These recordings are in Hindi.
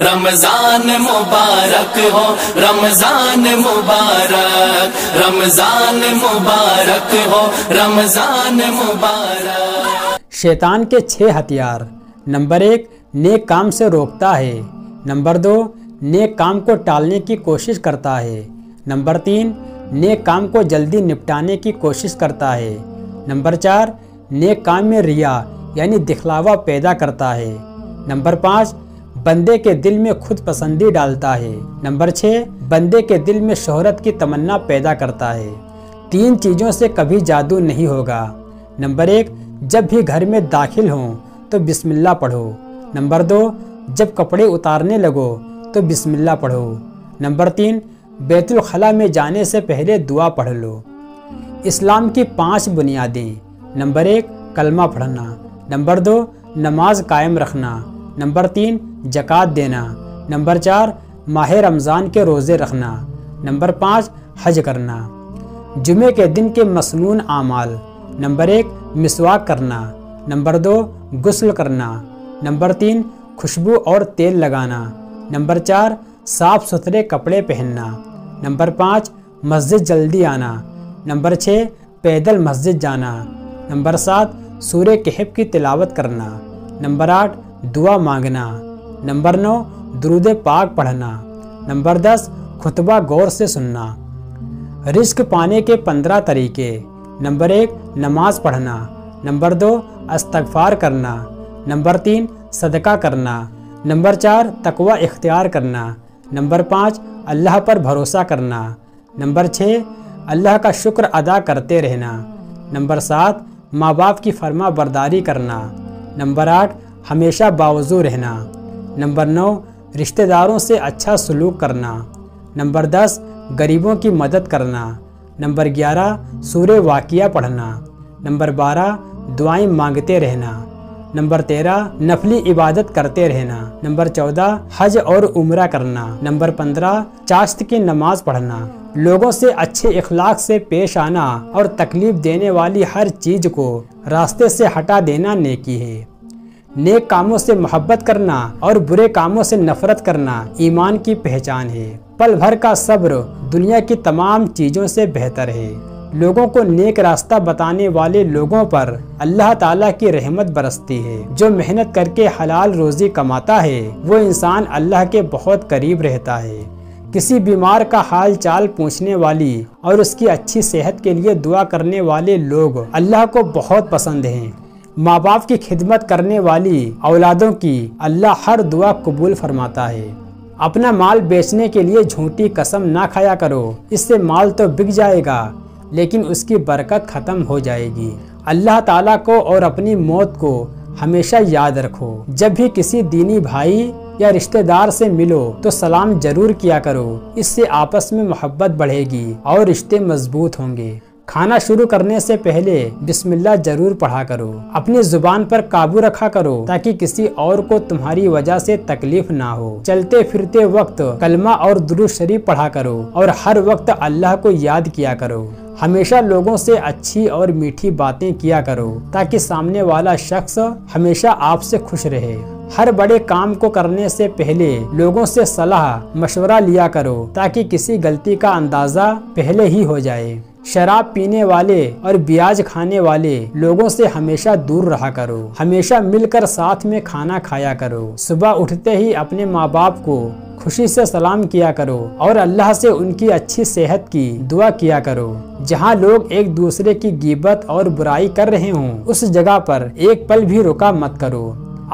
रमज़ान मुबारक हो, रमज़ान मुबारक रमज़ान मुबारक हो, रमज़ान मुबारक। शैतान के छह हथियार। नंबर एक, नेक काम से रोकता है। नंबर दो, नेक काम को टालने की कोशिश करता है। नंबर तीन, नेक काम को जल्दी निपटाने की कोशिश करता है। नंबर चार, नेक काम में रिया, यानी दिखलावा पैदा करता है। नंबर पाँच बंदे के दिल में खुद पसंदी डालता है। नंबर छः बंदे के दिल में शोहरत की तमन्ना पैदा करता है। तीन चीज़ों से कभी जादू नहीं होगा। नंबर एक, जब भी घर में दाखिल हों तो बिस्मिल्लाह पढ़ो। नंबर दो, जब कपड़े उतारने लगो तो बिस्मिल्लाह पढ़ो। नंबर तीन, बैतुल खला में जाने से पहले दुआ पढ़ लो। इस्लाम की पाँच बुनियादें। नंबर एक, कलमा पढ़ना। नंबर दो, नमाज़ कायम रखना। नंबर तीन, जक़ात देना। नंबर चार, माह रमज़ान के रोज़े रखना। नंबर पाँच, हज करना। जुमे के दिन के मसनून आमाल। नंबर एक, मिसवाक करना। नंबर दो, गसल करना। नंबर तीन, खुशबू और तेल लगाना। नंबर चार साफ़ सुथरे कपड़े पहनना। नंबर पाँच, मस्जिद जल्दी आना। नंबर छः, पैदल मस्जिद जाना। नंबर सात सूर्य कहब की तिलावत करना। नंबर आठ दुआ मांगना। नंबर नौ, दरूद पाक पढ़ना। नंबर दस, खुतबा गौर से सुनना। रिस्क पाने के पंद्रह तरीके। नंबर एक, नमाज़ पढ़ना। नंबर दो, अस्तगफार करना। नंबर तीन, सदका करना। नंबर चार, तकवा इख्तियार करना। नंबर पाँच, अल्लाह पर भरोसा करना। नंबर छः, अल्लाह का शुक्र अदा करते रहना। नंबर सात, माँ बाप की फर्मा बरदारी करना। नंबर आठ हमेशा बावजू रहना। नंबर नौ, रिश्तेदारों से अच्छा सलूक करना। नंबर दस, गरीबों की मदद करना। नंबर ग्यारह, सूर्य वाकिया पढ़ना। नंबर बारह, दुआएँ मांगते रहना। नंबर तेरह, नफली इबादत करते रहना। नंबर चौदह, हज और उम्र करना। नंबर पंद्रह, चाश्त की नमाज़ पढ़ना। लोगों से अच्छे इखलाक से पेश आना और तकलीफ़ देने वाली हर चीज़ को रास्ते से हटा देना नेकी है। नेक कामों से मोहब्बत करना और बुरे कामों से नफरत करना ईमान की पहचान है। पल भर का सब्र दुनिया की तमाम चीज़ों से बेहतर है। लोगों को नेक रास्ता बताने वाले लोगों पर अल्लाह ताला की रहमत बरसती है। जो मेहनत करके हलाल रोजी कमाता है, वो इंसान अल्लाह के बहुत करीब रहता है। किसी बीमार का हाल चाल पूछने वाली और उसकी अच्छी सेहत के लिए दुआ करने वाले लोग अल्लाह को बहुत पसंद हैं। माँ बाप की खिदमत करने वाली औलादों की अल्लाह हर दुआ कबूल फरमाता है। अपना माल बेचने के लिए झूठी कसम ना खाया करो, इससे माल तो बिक जाएगा, लेकिन उसकी बरकत ख़त्म हो जाएगी। अल्लाह ताला को और अपनी मौत को हमेशा याद रखो। जब भी किसी दीनी भाई या रिश्तेदार से मिलो तो सलाम ज़रूर किया करो, इससे आपस में मोहब्बत बढ़ेगी और रिश्ते मज़बूत होंगे। खाना शुरू करने से पहले बिस्मिल्लाह ज़रूर पढ़ा करो। अपनी ज़ुबान पर काबू रखा करो ताकि किसी और को तुम्हारी वजह से तकलीफ़ ना हो। चलते फिरते वक्त कलमा और दुरुज शरीफ पढ़ा करो और हर वक्त अल्लाह को याद किया करो। हमेशा लोगों से अच्छी और मीठी बातें किया करो ताकि सामने वाला शख्स हमेशा आपसे खुश रहे। हर बड़े काम को करने से पहले लोगों से सलाह, मशवरा लिया करो ताकि किसी गलती का अंदाज़ा पहले ही हो जाए। शराब पीने वाले और ब्याज खाने वाले लोगों से हमेशा दूर रहा करो। हमेशा मिलकर साथ में खाना खाया करो। सुबह उठते ही अपने माँ बाप को खुशी से सलाम किया करो और अल्लाह से उनकी अच्छी सेहत की दुआ किया करो। जहाँ लोग एक दूसरे की गिबत और बुराई कर रहे हों, उस जगह पर एक पल भी रुका मत करो।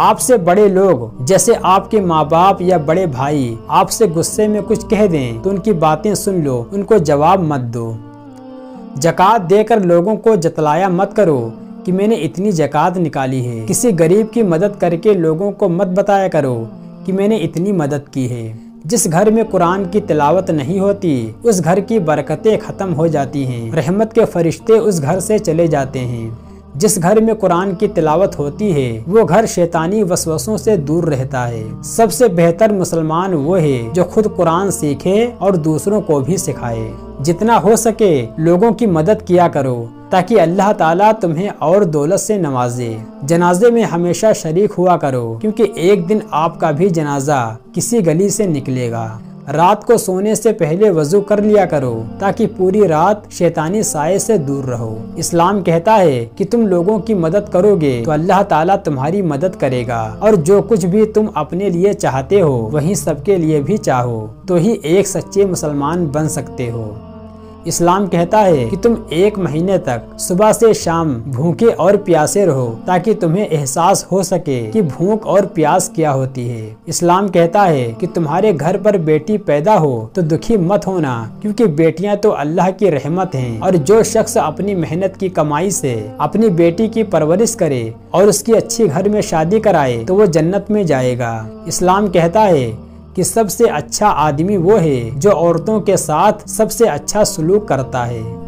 आपसे बड़े लोग जैसे आपके माँ बाप या बड़े भाई आपसे गुस्से में कुछ कह दें तो उनकी बातें सुन लो, उनको जवाब मत दो। जक़ात देकर लोगों को जतलाया मत करो कि मैंने इतनी जक़ात निकाली है। किसी गरीब की मदद करके लोगों को मत बताया करो कि मैंने इतनी मदद की है। जिस घर में कुरान की तिलावत नहीं होती, उस घर की बरकतें ख़त्म हो जाती हैं। रहमत के फरिश्ते उस घर से चले जाते हैं। जिस घर में कुरान की तिलावत होती है, वो घर शैतानी वसवसों से दूर रहता है। सबसे बेहतर मुसलमान वो है जो खुद कुरान सीखे और दूसरों को भी सिखाए। जितना हो सके लोगों की मदद किया करो, ताकि अल्लाह ताला तुम्हें और दौलत से नवाजे। जनाजे में हमेशा शरीक हुआ करो, क्योंकि एक दिन आपका भी जनाजा किसी गली से निकलेगा। रात को सोने से पहले वज़ू कर लिया करो, ताकि पूरी रात शैतानी साय से दूर रहो। इस्लाम कहता है कि तुम लोगों की मदद करोगे तो अल्लाह ताला तुम्हारी मदद करेगा। और जो कुछ भी तुम अपने लिए चाहते हो, वही सबके लिए भी चाहो। तो ही एक सच्चे मुसलमान बन सकते हो। इस्लाम कहता है कि तुम एक महीने तक सुबह से शाम भूखे और प्यासे रहो, ताकि तुम्हें एहसास हो सके कि भूख और प्यास क्या होती है। इस्लाम कहता है कि तुम्हारे घर पर बेटी पैदा हो तो दुखी मत होना, क्योंकि बेटियाँ तो अल्लाह की रहमत हैं, और जो शख्स अपनी मेहनत की कमाई से अपनी बेटी की परवरिश करे और उसकी अच्छी घर में शादी कराए तो वो जन्नत में जाएगा। इस्लाम कहता है कि सबसे अच्छा आदमी वो है जो औरतों के साथ सबसे अच्छा सलूक करता है।